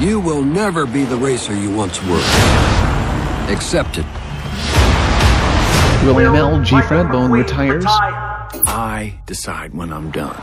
You will never be the racer you once were. Accept it. William L. G. Fredbone retires. I decide when I'm done.